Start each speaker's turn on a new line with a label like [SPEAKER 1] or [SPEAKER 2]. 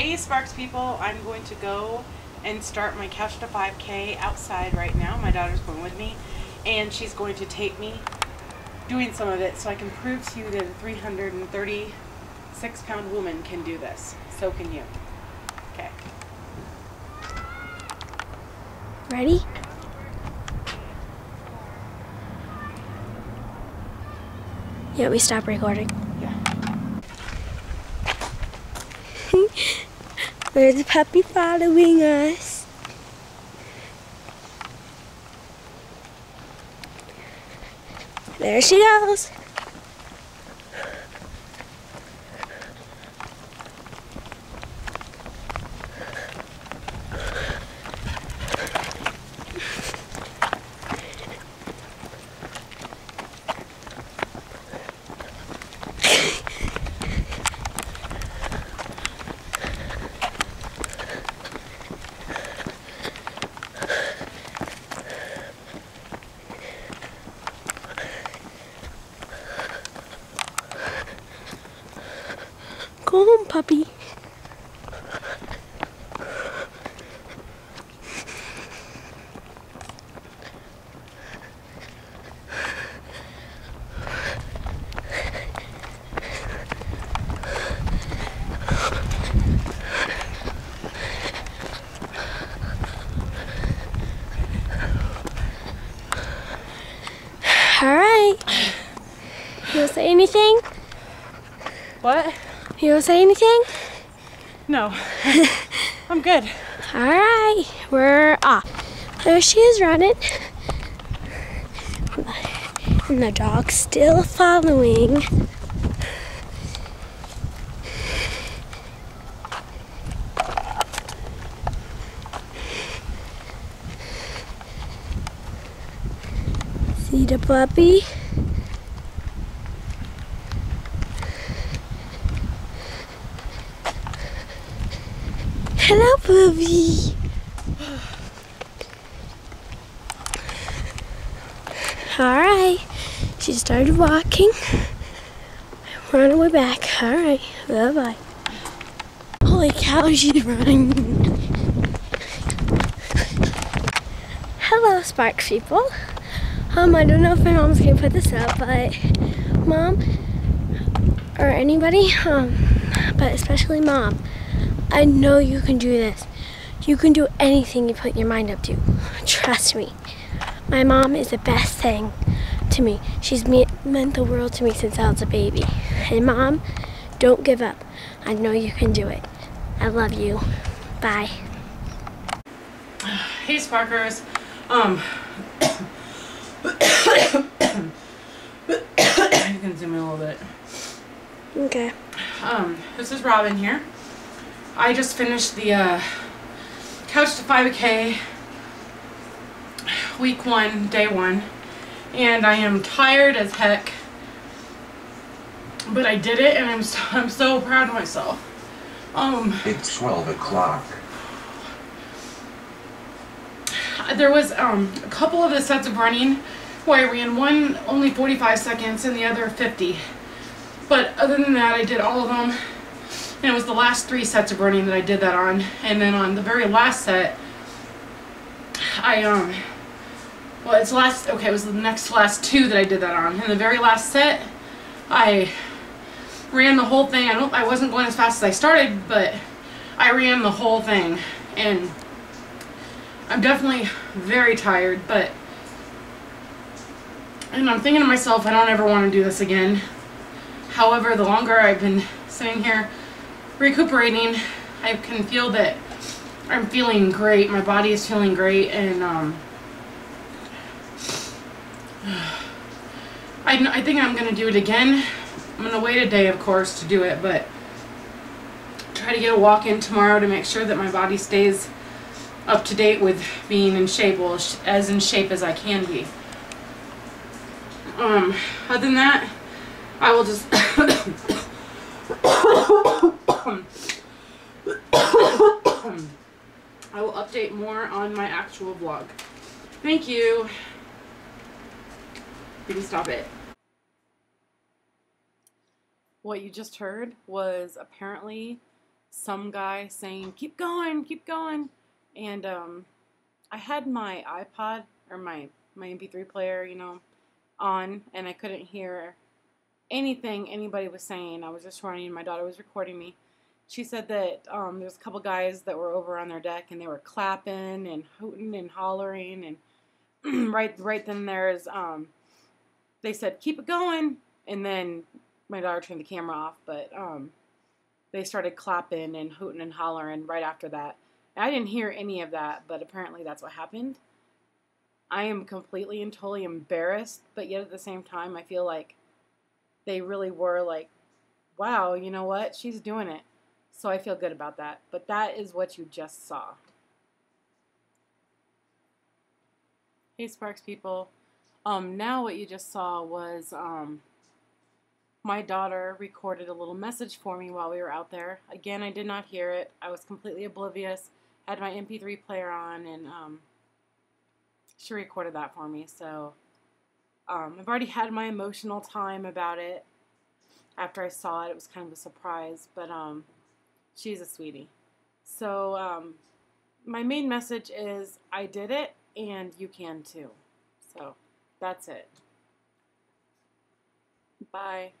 [SPEAKER 1] Hey Sparks people, I'm going to go and start my Couch to 5K outside right now. My daughter's going with me and she's going to take me doing some of it so I can prove to you that a 336 pound woman can do this. So can you. Okay.
[SPEAKER 2] Ready? Yeah, we stop recording.
[SPEAKER 1] Yeah.
[SPEAKER 2] There's a puppy following us. There she goes. Go home, puppy. All right. You want to say anything?
[SPEAKER 1] What?
[SPEAKER 2] You want to say anything?
[SPEAKER 1] No. I'm good.
[SPEAKER 2] All right, we're off. There she is running. And the dog's still following. See the puppy? Hello, puppy. All right. She started walking. We're on our way back. All right. Bye bye. Holy cow, she's running. Hello, Sparks people. Um, I don't know if my mom's gonna put this up, but mom or anybody, um, but especially mom. I know you can do this. You can do anything you put your mind up to. Trust me. My mom is the best thing to me. She's me- meant the world to me since I was a baby. And mom, don't give up. I know you can do it. I love you. Bye.
[SPEAKER 1] Hey Sparkers. Um you can zoom in a little bit.
[SPEAKER 2] Okay.
[SPEAKER 1] Um, this is Robin here. I just finished the uh, Couch to 5K week one, day one, and I am tired as heck. But I did it, and I'm so, I'm so proud of myself. Um,
[SPEAKER 3] It's 12 o'clock.
[SPEAKER 1] there was um, a couple of the sets of running where I ran one only 45 seconds and the other 50. But other than that, I did all of them. And it was the last three sets of running that I did that on. And then on the very last set, I, um, well, it's last, okay, it was the next last two that I did that on. And the very last set, I ran the whole thing. I don't, I wasn't going as fast as I started, but I ran the whole thing. And I'm definitely very tired, but, and I'm thinking to myself, I don't ever want to do this again. However, the longer I've been sitting here recuperating, I can feel that I'm feeling great. My body is feeling great, and um, I, I think I'm gonna do it again. I'm gonna wait a day, of course, to do it, but try to get a walk in tomorrow to make sure that my body stays up to date with being in shape, well, as in shape as I can be. Um, other than that, I will just. I will update more on my actual vlog. Thank you. You can stop it. What you just heard was apparently some guy saying, keep going, keep going. And um, I had my iPod or my, my MP3 player, you know, on, and I couldn't hear anything anybody was saying. I was just running, my daughter was recording me. She said that um, there's a couple guys that were over on their deck and they were clapping and hooting and hollering and right right then there's um, they said keep it going and then my daughter turned the camera off but um, they started clapping and hooting and hollering right after that. I didn't hear any of that, but apparently that's what happened. I am completely and totally embarrassed, but yet at the same time, I feel like they really were like, wow, you know what? She's doing it. So I feel good about that. But that is what you just saw. Hey, Sparks people. Um, now what you just saw was um, my daughter recorded a little message for me while we were out there. Again, I did not hear it. I was completely oblivious. Had my MP3 player on, and um, she recorded that for me. So um, I've already had my emotional time about it. After I saw it, it was kind of a surprise, but um, she's a sweetie. So um, my main message is I did it, and you can too. So that's it. Bye.